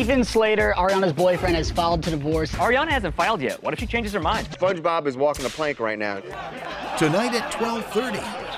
Ethan Slater, Ariana's boyfriend, has filed to divorce. Ariana hasn't filed yet. What if she changes her mind? SpongeBob is walking the plank right now. Tonight at 12:30